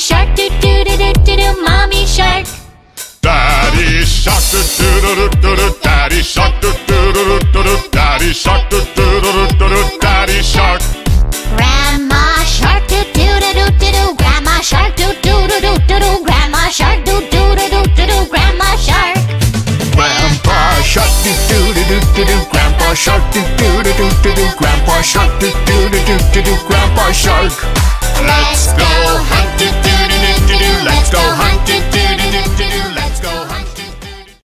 shark doo doo Daddy shark, daddy shark, daddy shark. Grandma shark, do do do do. Grandma shark, do do do do do. Grandma shark, do do do do do. Grandma shark. Grandpa shark, do do do do. Grandpa shark, do do do do do. Grandpa shark, do do do do do. Grandpa shark. Let's go.